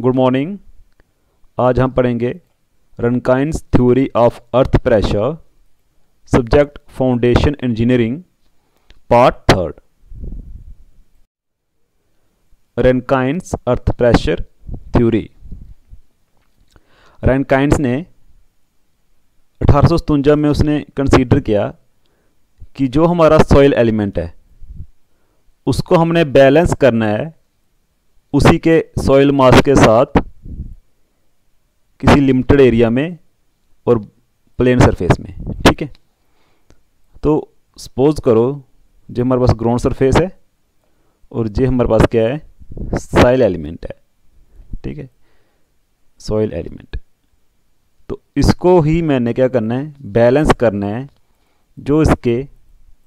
Good morning आज हम पढ़ेंगे Rankine's theory of earth pressure subject foundation engineering part third Rankine's earth pressure theory Rankine's ने अठारह में उसने कंसीडर किया कि जो हमारा सॉइल एलिमेंट है, उसको हमने बैलेंस करना है उसी के सॉइल मास के साथ किसी लिमिटेड एरिया में और प्लेन सरफेस में, ठीक है? तो सपोज़ करो, जो हमारे पास ग्राउंड सरफेस है और जो हमारे पास क्या है? सॉइल एलिमेंट है, ठीक है? सॉइल एलिमेंट तो इसको ही मैंने क्या करना है? बैलेंस करना है, जो इसके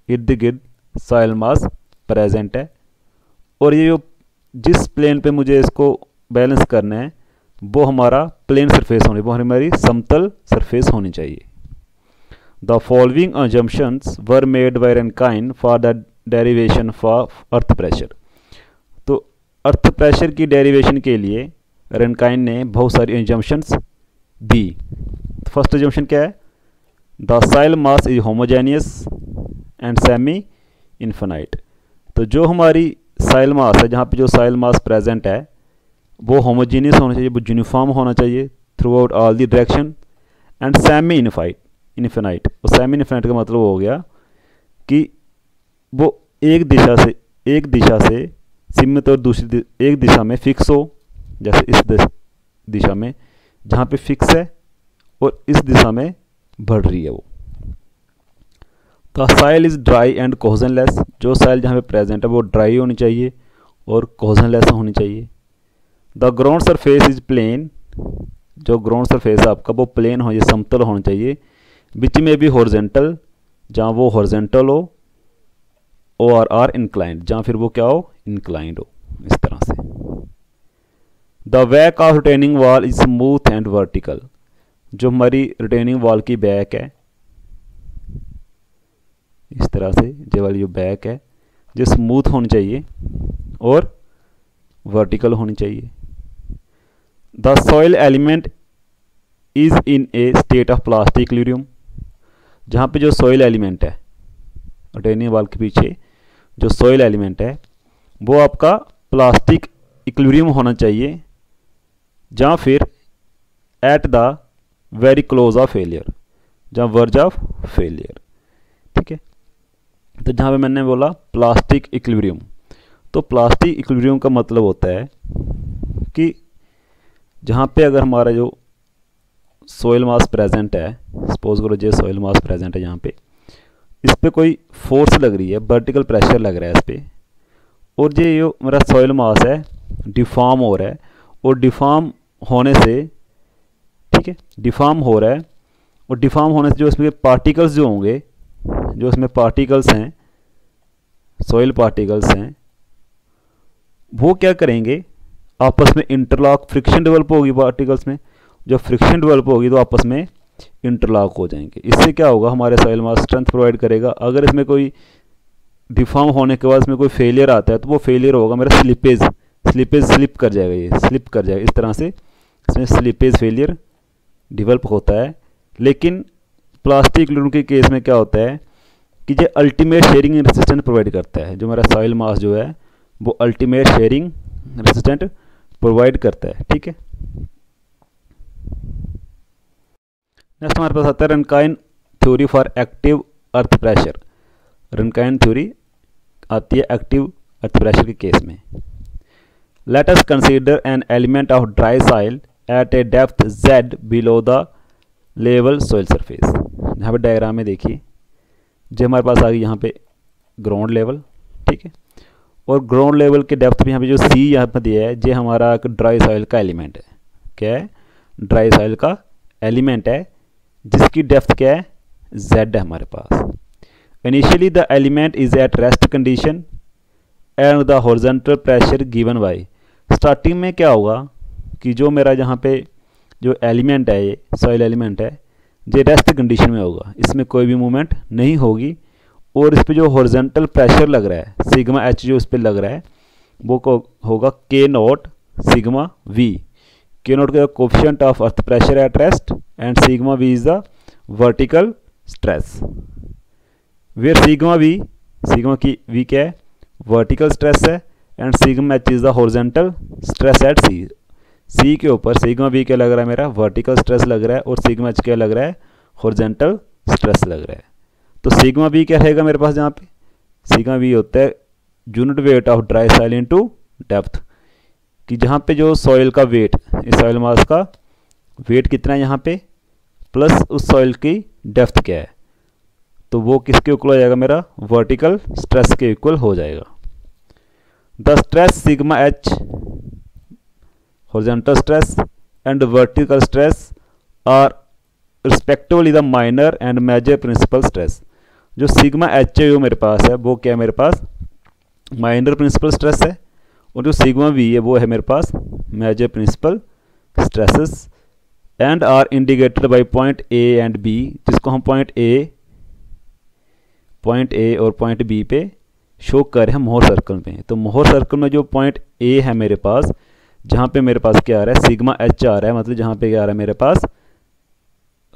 इर्द गिर्द सॉइल मास प्रेजेंट है। और ये जो जिस प्लेन पे मुझे इसको बैलेंस करना है, वो हमारा प्लेन सरफेस होनी, वो हमारी समतल सरफेस होनी चाहिए। The following assumptions were made by Rankine for the derivation for earth pressure तो अर्थ प्रेशर की डेरिवेशन के लिए रेनकाइन ने बहुत सारी एजम्पन्स दी। फ़र्स्ट एजम्पन क्या है? The soil mass is homogeneous and semi infinite तो जो हमारी साइल मास है, जहाँ पे जो साइल मास प्रेजेंट है, वो होमोजीनियस होना चाहिए, वो यूनिफॉर्म होना चाहिए throughout all the direction and semi infinite infinite और सेमी इन्फिनाइट का मतलब हो गया कि वो एक दिशा से, एक दिशा से सीमित और दूसरी एक दिशा में फिक्स हो, जैसे इस दिशा में, जहाँ पे फिक्स है और इस दिशा में बढ़ रही है वो। The soil is dry and cohesionless. जो साइल जहाँ पे प्रेजेंट है, वो ड्राई होनी चाहिए और कोहजनलेस होनी चाहिए। The ground surface is plane. जो ग्राउंड सरफेस है आपका, वो प्लेन हो, या समतल होना चाहिए। बिच में भी हॉर्जेंटल जहाँ वो हॉर्जेंटल हो और आर इंक्लाइंड। जहाँ फिर वो क्या हो, इंक्लाइंड हो, इस तरह से। The back of retaining wall is smooth and vertical. जो हमारी रिटेनिंग वॉल की बैक है इस तरह से जो वाली जो बैक है, जो स्मूथ होनी चाहिए और वर्टिकल होनी चाहिए। The soil element is in a state of plastic equilibrium जहाँ पे जो सॉइल एलिमेंट है अटेनिंग वाल के पीछे जो सॉइल एलिमेंट है, वो आपका प्लास्टिक इक्विलिब्रियम होना चाहिए, जहाँ फिर at the very close of failure जहाँ वर्ज ऑफ़ फेलियर तो जहाँ पे मैंने बोला प्लास्टिक इक्विलिब्रियम तो प्लास्टिक इक्विलिब्रियम का मतलब होता है कि जहाँ पे अगर हमारा जो सोयल मास प्रेजेंट है सपोज़ करो जो सोयल मास प्रेजेंट है यहाँ पे, इस पर कोई फोर्स लग रही है वर्टिकल प्रेशर लग रहा है इस पर और ये जो मेरा सोयल मास है डिफॉर्म हो रहा है, और डिफॉर्म होने से, ठीक है डिफॉर्म हो रहा है, और डिफॉर्म होने से जो इसमें पार्टिकल्स जो होंगे जो इसमें पार्टिकल्स हैं सॉइल पार्टिकल्स हैं, वो क्या करेंगे? आपस में इंटरलॉक फ्रिक्शन डेवलप होगी पार्टिकल्स में। जब फ्रिक्शन डेवलप होगी तो आपस में इंटरलॉक हो जाएँगे। इससे क्या होगा? हमारे सॉइल मास स्ट्रेंथ प्रोवाइड करेगा। अगर इसमें कोई डिफॉर्म होने के बाद इसमें कोई फेलियर आता है तो वो फेलियर होगा मेरा स्लिपेज स्लिपेज स्लिप कर जाएगा ये स्लिप कर जाएगा। इस तरह से इसमें स्लिपेज फेलियर डिवेल्प होता है। लेकिन प्लास्टिक लून के केस में क्या होता है कि जो अल्टीमेट शेयरिंग रेसिस्टेंट प्रोवाइड करता है, जो मेरा सॉइल मास जो है, वो अल्टीमेट शेयरिंग रेसिस्टेंट प्रोवाइड करता है, ठीक है? नेक्स्ट हमारे पास आता है Rankine theory for active earth pressure Rankine theory आती है एक्टिव अर्थ प्रेशर के केस में। Let us consider an element of dry soil at a depth Z below the level soil surface यहाँ पे डायग्राम में देखिए। जो हमारे पास आ गई यहाँ पे ग्राउंड लेवल ठीक है? और ग्राउंड लेवल के डेप्थ में यहाँ पे जो सी यहाँ पर दिया है ये हमारा एक ड्राई सॉइल का एलिमेंट है। क्या है? ड्राई सॉइल का एलिमेंट है, जिसकी डेप्थ क्या है? जेड है हमारे पास। Initially the element is at rest condition and the horizontal pressure given by starting में क्या होगा कि जो मेरा यहाँ पे जो एलिमेंट है, ये सॉइल एलिमेंट है ये रेस्ट कंडीशन में होगा। इसमें कोई भी मूवमेंट नहीं होगी। और इस पर जो हॉर्जेंटल प्रेशर लग रहा है सिग्मा एच जो इस पर लग रहा है वो को होगा K nought sigma V K is the coefficient of earth pressure at rest and sigma V is the vertical stress. Where sigma V, sigma की वी क्या है? वर्टिकल स्ट्रेस है and sigma H is the horizontal stress at C C के ऊपर sigma B क्या लग रहा है मेरा? वर्टिकल स्ट्रेस लग रहा है और सिग्मा एच क्या लग रहा है? हॉरिजेंटल स्ट्रेस लग रहा है। तो सिग्मा बी क्या रहेगा मेरे पास जहाँ पे? सिग्मा बी होता है unit weight of dry soil into depth कि जहाँ पे जो सॉइल का वेट इस सॉइल मास का वेट कितना है यहाँ पे? प्लस उस सॉइल की डेप्थ क्या है? तो वो किसके इक्वल हो जाएगा मेरा? वर्टिकल स्ट्रेस के इक्वल हो जाएगा। The stress sigma H horizontal stress and vertical stress are respectively the minor and major principal stress. जो सिग्मा एच वो मेरे पास है, वो क्या है मेरे पास? माइनर प्रिंसिपल स्ट्रेस है और जो सिग्मा वी है, वो है मेरे पास major principal stresses and are indicated by point A and B जिसको हम पॉइंट ए पॉइंट ए और पॉइंट बी पे शो कर रहे हैं मोहर सर्कल में। तो मोहर सर्कल में जो पॉइंट ए है मेरे पास जहाँ पे मेरे पास क्या आ रहा है? सिग्मा एच आ रहा है मतलब जहाँ पे क्या आ रहा है मेरे पास?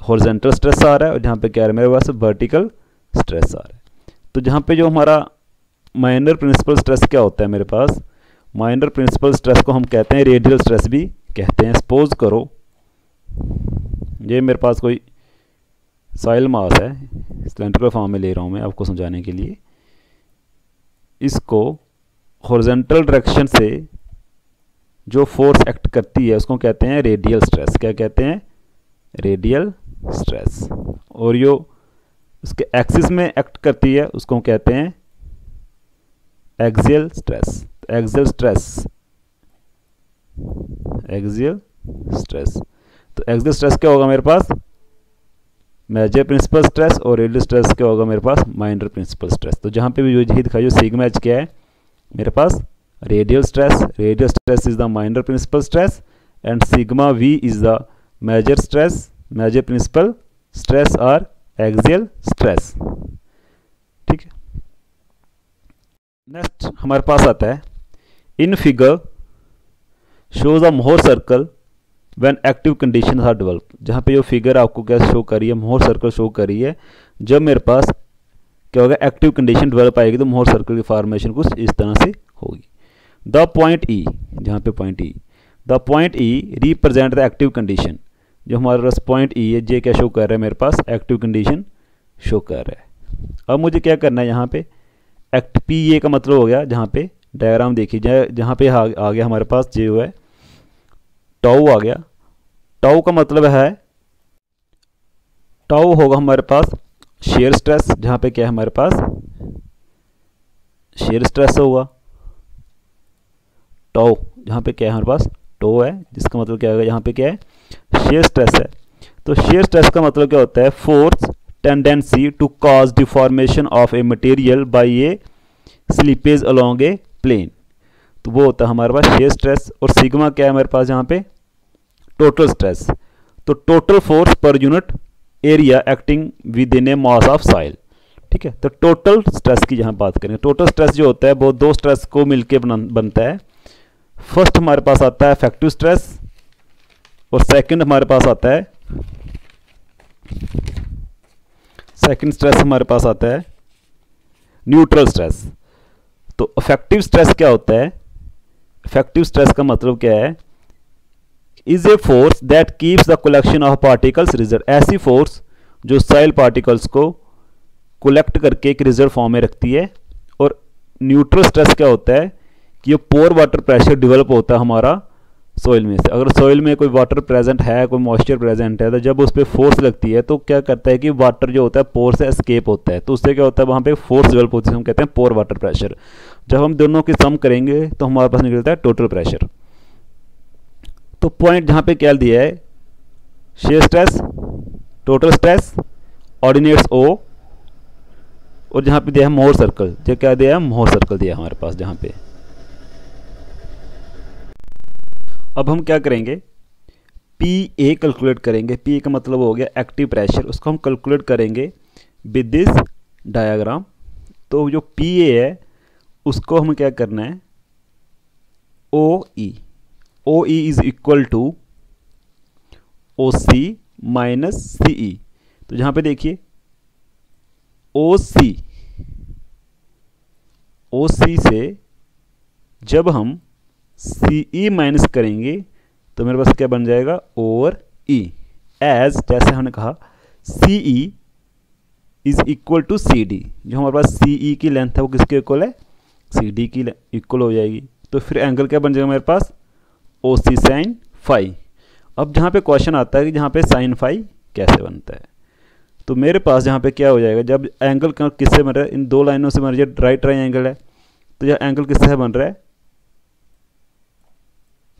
हॉर्जेंटल स्ट्रेस आ रहा है और जहाँ पे क्या आ रहा है मेरे पास? वर्टिकल स्ट्रेस आ रहा है। तो जहाँ पे जो हमारा माइनर प्रिंसिपल स्ट्रेस क्या होता है मेरे पास? माइनर प्रिंसिपल स्ट्रेस को हम कहते हैं रेडियल स्ट्रेस भी कहते हैं। सपोज़ करो, ये मेरे पास कोई सॉइल मास है सिलेंड्रिकल फॉर्म में ले रहा हूँ मैं आपको समझाने के लिए। इसको हॉर्जेंटल डायरेक्शन से जो फोर्स एक्ट करती है, उसको कहते हैं रेडियल स्ट्रेस क्या कहते हैं? रेडियल स्ट्रेस और जो उसके एक्सिस में एक्ट करती है, उसको कहते हैं axial stress axial stress axial stress तो एक्सियल स्ट्रेस क्या होगा मेरे पास? मेजर प्रिंसिपल स्ट्रेस और रेडियल स्ट्रेस क्या होगा मेरे पास? माइनर प्रिंसिपल स्ट्रेस तो जहाँ पे भी जो यही दिखाई, जो सिग्मा एच क्या है, मेरे पास radial stress radial stress is the minor principal stress, and sigma v is the major stress, major principal stress or axial stress. ठीक है? नेक्स्ट हमारे पास आता है। इन figure shows a Mohr circle when active condition are develop जहाँ पे जो figure आपको क्या शो करी है मोहर सर्कल शो करी है, जब मेरे पास क्या होगा एक्टिव कंडीशन डेवलप आएगी तो मोहर सर्कल की फॉर्मेशन कुछ इस तरह से होगी। द पॉइंट ई जहाँ पे point E the point E represent the active condition जो हमारे पास पॉइंट ई है जे क्या शो कर रहा है मेरे पास? एक्टिव कंडीशन शो कर रहा है। अब मुझे क्या करना है यहाँ पे? एक्ट पी ए का मतलब हो गया जहाँ पे डायग्राम देखिए जाए जहाँ पे आ, आ गया हमारे पास जो है। टाउ आ गया। टाउ का मतलब है टाउ होगा हमारे पास शेयर स्ट्रेस जहाँ पे क्या है हमारे पास? शेयर स्ट्रेस होगा। टो यहाँ पे क्या है हमारे पास? टो है, जिसका मतलब क्या होगा? यहाँ पे क्या है? शेयर स्ट्रेस है। तो शेयर स्ट्रेस का मतलब क्या होता है? Force tendency to cause deformation of a material by a slippage along a plane तो वो होता है हमारे पास शेयर स्ट्रेस और सिग्मा क्या है हमारे पास यहाँ पे? टोटल स्ट्रेस तो total force per unit area acting within a mass of soil ठीक है? तो टोटल स्ट्रेस की जहाँ बात करें टोटल स्ट्रेस जो होता है, वो दो स्ट्रेस को मिलके बनता है। फ़र्स्ट हमारे पास आता है इफ़ेक्टिव स्ट्रेस और सेकंड हमारे पास आता है सेकंड स्ट्रेस हमारे पास आता है न्यूट्रल स्ट्रेस तो इफ़ेक्टिव स्ट्रेस क्या होता है? इफ़ेक्टिव स्ट्रेस का मतलब क्या है? Is a force that keeps the collection of particles reserve ऐसी फोर्स जो साइल पार्टिकल्स को कलेक्ट करके एक रिज़र्व फॉर्म में रखती है और न्यूट्रल स्ट्रेस क्या होता है? कि ये पोर वाटर प्रेशर डेवलप होता है हमारा सॉइल में से। अगर सॉइल में कोई वाटर प्रेजेंट है, कोई मॉइस्चर प्रेजेंट है तो जब उस पर फोर्स लगती है तो क्या करता है कि वाटर जो होता है पोर से एस्केप होता है। तो उससे क्या होता है, वहाँ पे फोर्स डेवलप होती है हम कहते हैं पोर वाटर प्रेशर जब हम दोनों की सम करेंगे तो हमारे पास निकलता है टोटल प्रेशर तो पॉइंट जहाँ पे क्या दिया है? Shear stress total stress ordinates O और जहाँ पे दिया है मोहर सर्कल जो क्या दिया है? मोहर सर्कल दिया हमारे पास जहाँ पे। अब हम क्या करेंगे? पी ए कैलकुलेट करेंगे। पी ए का मतलब हो गया एक्टिव प्रेशर उसको हम कैलकुलेट करेंगे विद दिस डायाग्राम तो जो पी ए है, उसको हम क्या करना है? O E O E is equal to O C minus C E तो जहाँ पे देखिए ओ सी ओ सी से जब हम सी, ई माइनस करेंगे तो मेरे पास क्या बन जाएगा? ओवर ई एज जैसे हमने कहा C E is equal to C D जो हमारे पास सी ई की लेंथ है, वो किसके इक्वल है? सी डी की इक्वल हो जाएगी। तो फिर एंगल क्या बन जाएगा मेरे पास? ओ सी साइन फाइव अब जहाँ पे क्वेश्चन आता है कि जहाँ पे साइन फाइव कैसे बनता है? तो मेरे पास जहाँ पे क्या हो जाएगा? जब एंगल किससे बन रहा है? इन दो लाइनों से बन रहा है राइट एंगल है। तो यह एंगल किससे बन रहा है?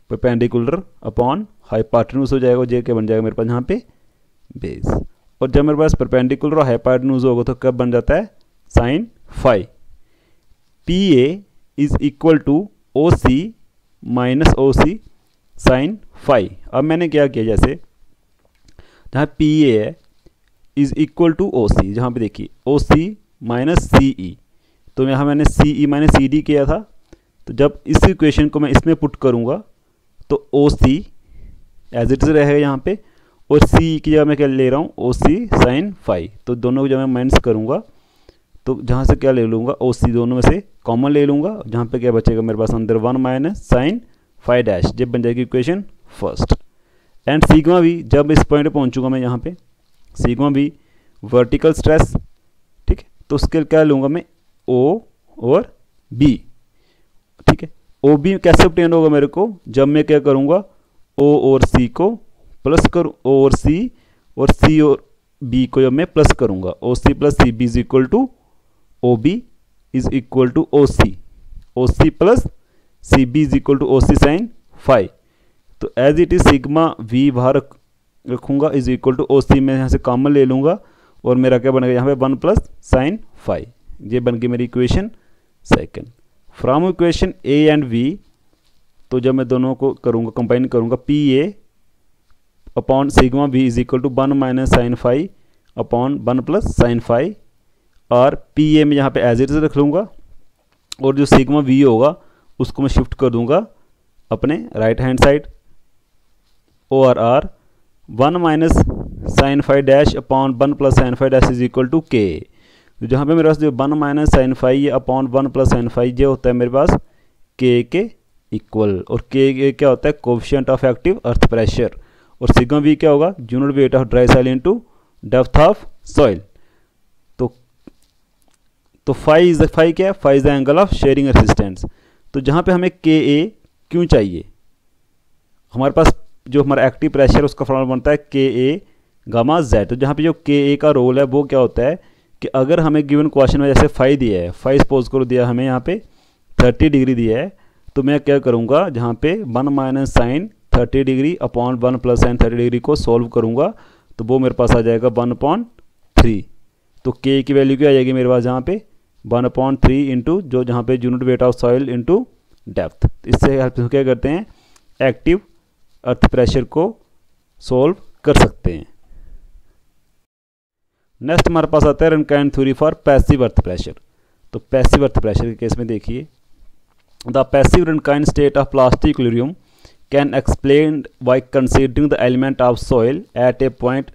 परपेंडिकुलर अपॉन हाइपाटनूस हो जाएगा जे के बन जाएगा मेरे पास यहाँ पे बेस और जब मेरे पास परपेंडिकुलर और हाइपाटनूस होगा तो कब बन जाता है? Sine five P A is equal to O C minus O C sine five अब मैंने क्या किया जैसे, जहाँ पी ए है is equal to O C जहाँ पर देखिए ओ सी माइनस सी ई तो यहाँ मैंने सी ई माइनस सी डी किया था। तो जब इस इक्वेशन को मैं इसमें पुट करूँगा तो O C as it is रहेगा यहाँ पे, और सी की जगह मैं क्या ले रहा हूँ? ओ सी साइन फाइव तो दोनों को जब मैं माइनस करूँगा तो जहाँ से क्या ले लूँगा? ओ सी दोनों में से कॉमन ले लूँगा। जहाँ पे क्या बचेगा मेरे पास अंदर one minus sine five dash जब बन जाएगी इक्वेशन फ़र्स्ट एंड सीगमा भी जब इस पॉइंट पर पहुँचूँगा मैं यहाँ पे सीगमा भी वर्टिकल स्ट्रेस ठीक है? तो उसके क्या लूँगा मैं? ओ और बी ओ बी कैसे ऑप्टेन होगा मेरे को? जब मैं क्या करूँगा? ओ और सी को प्लस करूँ ओ और सी और सी और बी को जब मैं प्लस करूँगा O C plus C B is equal to O B is equal to O C O C plus C B is equal to O C sine five तो as it is sigma V बाहर रखूँगा is equal to O C मैं यहाँ से common ले लूँगा और मेरा क्या बनेगा? यहाँ पे वन प्लस साइन फाइव ये बन गई मेरी equation second from equation A and V तो जब मैं दोनों को करूँगा कंबाइन करूँगा P A upon sigma B is equal to one minus sine five upon one plus sine five और पी ए में यहाँ पे एज इट रख लूँगा, और जो सिग्मा वी होगा, उसको मैं शिफ्ट कर दूँगा अपने right hand side O R R one minus sine five dash upon one plus sine five dash is equal to K जहाँ पे मेरे पास जो one minus sine five upon one plus sine five ये होता है मेरे पास के के इक्वल और के क्या होता है? Coefficient of active earth pressure और सिग्मा वी क्या होगा? Unit weight of dry soil into depth of soil तो तो फाइव इज़ फाइव क्या है? Five is the angle of shearing resistance तो जहाँ पे हमें के ए क्यों चाहिए? हमारे पास जो हमारा एक्टिव प्रेशर उसका फॉर्मूला बनता है के ए गामा जेड तो जहाँ पे जो के ए का रोल है, वो क्या होता है? कि अगर हमें गिवन क्वेश्चन में जैसे फाइव दिया है फाइव सपोज़ करो दिया हमें यहाँ पे थर्टी डिग्री दिया है तो मैं क्या करूँगा, जहाँ पे one minus sine thirty degree upon one plus sine thirty degree को सॉल्व करूँगा तो वो मेरे पास आ जाएगा वन अपॉन थ्री तो के की वैल्यू क्या आ जाएगी मेरे पास जहाँ पे? वन अपॉन थ्री इंटू जो जहाँ पे unit weight of soil into depth इससे हेल्प क्या करते हैं? एक्टिव अर्थ प्रेशर को सोल्व कर सकते हैं। नेक्स्ट हमारे पास आता है Rankine theory for passive earth pressure तो पैसिव अर्थ प्रेशर के केस में देखिए। The passive Rankine state of plastic equilibrium can explain by considering the element of soil at a point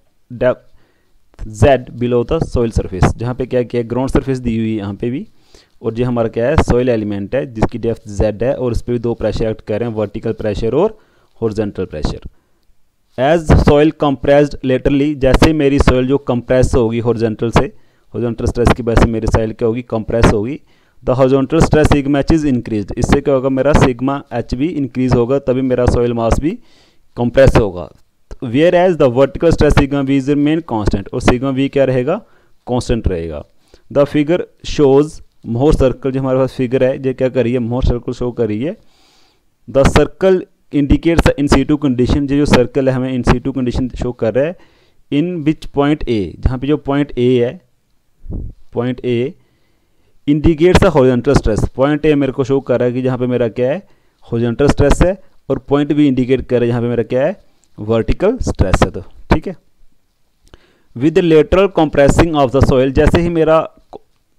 Z below the soil surface जहाँ पे क्या किया ground surface दी हुई है यहाँ पे भी, और जो हमारा क्या है सॉइल एलिमेंट है, जिसकी डेप्थ जेड है, और उस पर भी दो प्रेशर एक्ट कर रहे हैं वर्टिकल प्रेशर और horizontal pressure as soil compressed laterally जैसे मेरी सॉइल जो कंप्रेस होगी हॉरिजेंटल से हॉरिजेंटल स्ट्रेस की वजह से मेरी सॉइल क्या होगी? कंप्रेस होगी। The horizontal stress sigma H is increase इससे क्या होगा? मेरा सिग्मा एच भी इंक्रीज होगा, तभी मेरा सॉइल मास भी कंप्रेस होगा। Whereas the vertical stress sigma V is main constant और सिग्मा वी क्या रहेगा? कॉन्स्टेंट रहेगा। The figure shows Mohr circle जो हमारे पास फिगर है, ये क्या करिए मोहर सर्कल शो करिए the circle indicates in situ condition जो सर्कल है, हमें in situ condition show कर रहा है। इन विच पॉइंट ए जहाँ पे जो पॉइंट ए है point A indicates a horizontal stress point A मेरे को शो कर रहा है कि जहाँ पे मेरा क्या है हॉरिजॉन्टल स्ट्रेस है, और पॉइंट भी इंडिकेट कर रहा है जहाँ पे मेरा क्या है वर्टिकल स्ट्रेस है तो ठीक है? With lateral compressing of the soil जैसे ही मेरा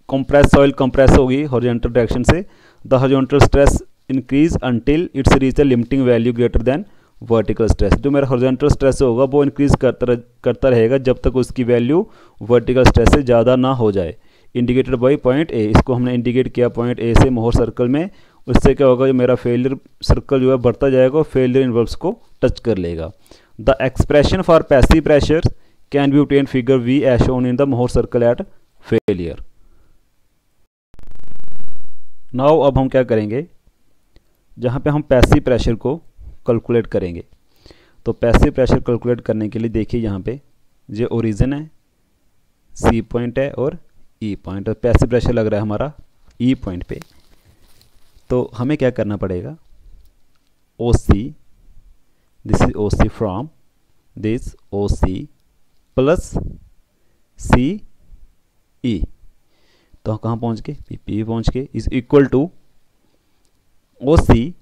कंप्रेस सॉइल कंप्रेस होगी हॉरिजॉन्टल डायरेक्शन से the horizontal stress increase until it's reach a limiting value greater than vertical stress जो मेरा हॉरिजॉन्टल स्ट्रेस होगा, वो इंक्रीज करता करता रहेगा जब तक उसकी वैल्यू वर्टिकल स्ट्रेस से ज़्यादा ना हो जाए। इंडिकेटेड बाई पॉइंट ए इसको हमने इंडिकेट किया पॉइंट ए से मोहर सर्कल में। उससे क्या होगा, जो मेरा फेलियर सर्कल जो है, बढ़ता जाएगा और फेलियर इन्वर्ब्स को टच कर लेगा। The expression for passive pressure can be obtained figure V as shown in the Mohr circle at failure now अब हम क्या करेंगे? जहाँ पे हम पैसिव प्रेशर को कैलकुलेट करेंगे। तो पैसिव प्रेशर कैलकुलेट करने के लिए देखिए यहाँ पे, ये ओरिजिन है सी पॉइंट है और ई पॉइंट और पैसिव प्रेशर लग रहा है हमारा ई e पॉइंट पे। तो हमें क्या करना पड़ेगा? O C this is O C from this O C plus C E तो कहाँ पहुँच के पी पी पहुँच के is equal to O C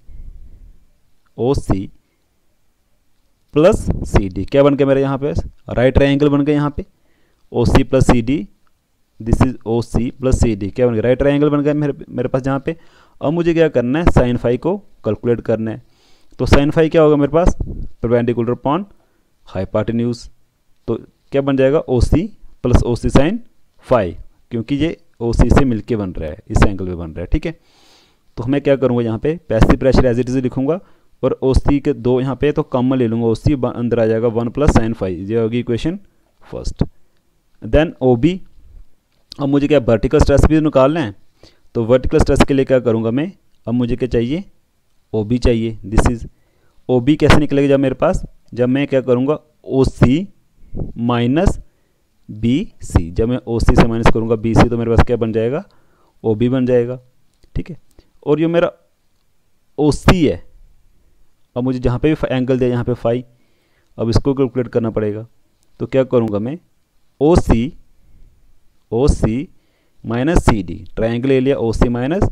O C plus C D क्या बन गया मेरे यहाँ पे? राइट ट्रायंगल बन गया यहाँ पे। O C plus C D this is O C plus C D क्या बन गया? राइट ट्रायंगल बन गया मेरे मेरे पास जहाँ पे। अब मुझे क्या करना है? साइन फाई को कैलकुलेट करना है। तो साइन फाई क्या होगा मेरे पास? परपेंडिकुलर पॉन हाइपार्टिन्यूज तो क्या बन जाएगा? O C plus O C sine five क्योंकि ये ओ सी से मिलके बन रहा है, इस एंगल में बन रहा है, ठीक है? तो मैं क्या करूँगा यहाँ पे? Passive pressure as it is लिखूँगा और ओ सी के दो यहाँ पे तो कम ले लूँगा। ओ सी अंदर आ जाएगा। वन प्लस साइन फाइव ये होगी equation first then O B अब मुझे क्या वर्टिकल स्ट्रेस भी निकालना है? तो वर्टिकल स्ट्रेस के लिए क्या करूँगा मैं? अब मुझे क्या चाहिए? ओ बी चाहिए। दिस इज़ ओ बी कैसे निकलेगा जब मेरे पास? जब मैं क्या करूँगा? O C minus B C जब मैं ओ सी से माइनस करूँगा बी सी तो मेरे पास क्या बन जाएगा? ओ बी बन जाएगा। ठीक है? और ये मेरा ओ सी है। अब मुझे जहाँ पे भी एंगल दिया, यहाँ पे फाई अब इसको कैलकुलेट करना पड़ेगा। तो क्या करूँगा मैं? O C O C minus C D triangle ले लिया ओ सी माइनस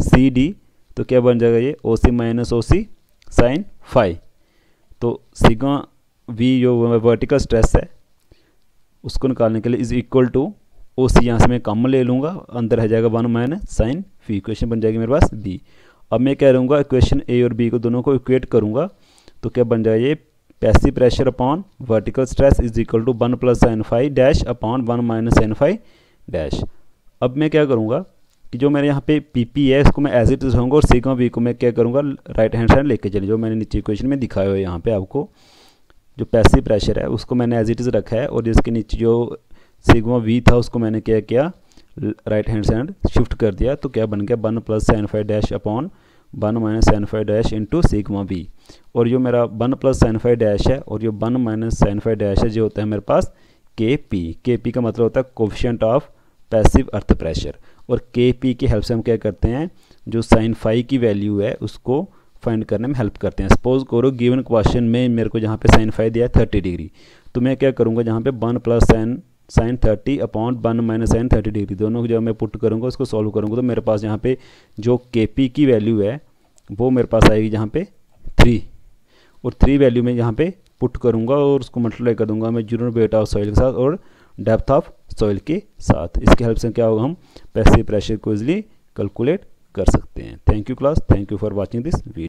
सी डी तो क्या बन जाएगा ये? O C minus O C sine phi तो सिग्मा वी जो वर्टिकल स्ट्रेस है, उसको निकालने के लिए is equal to O C यहाँ से मैं कम ले लूँगा, अंदर रह जाएगा one minus sine phi equation बन जाएगी मेरे पास बी अब मैं कह रहूँगा इक्वेशन ए और बी को दोनों को इक्वेट करूँगा तो क्या बन जाएगा ये? Passive pressure upon vertical stress is equal to one plus sine five dash upon one minus sine five dash अब मैं क्या करूँगा कि जो मेरे यहाँ पे पी पी है, इसको मैं एज इट इज़ रहूँगा और सिग्मा वी को मैं क्या करूँगा? राइट हैंड साइड लेके चले जो मैंने नीचे इक्वेशन में दिखाया हुआ है यहाँ पे आपको। जो पैसिव प्रेशर है, उसको मैंने एज इट इज़ रखा है और जिसके नीचे जो सिग्मा वी था, उसको मैंने क्या किया? राइट हैंड साइड शिफ्ट कर दिया तो क्या बन गया? One plus sine five dash upon one minus sine five dash into sigma V और जो मेरा one plus sine five dash है, और जो one minus sine five dash है, जो होता है मेरे पास के पी के पी का मतलब होता है coefficient of passive earth pressure और के पी की हेल्प से हम क्या करते हैं? जो साइन फाइव की वैल्यू है, उसको फाइंड करने में हेल्प करते हैं। सपोज़ करो गिवन क्वेश्चन में मेरे को जहाँ पे साइन फाइव दिया है थर्टी डिग्री तो मैं क्या करूँगा? जहाँ पे one plus sine sine thirty upon one minus sine thirty degree दोनों को जब मैं पुट करूँगा, उसको सॉल्व करूँगा तो मेरे पास यहाँ पे जो के पी की वैल्यू है, वो मेरे पास आएगी जहाँ पे थ्री और थ्री वैल्यू में यहाँ पे पुट करूँगा और उसको मल्टीप्लाई कर दूँगा मैं ज़ीरो वेट ऑफ़ सॉइल के साथ और डेप्थ ऑफ़ सॉइल के साथ. इसके हेल्प से क्या होगा हम पैसे प्रेशर को इजली कैलकुलेट कर सकते हैं. Thank you class thank you for watching this video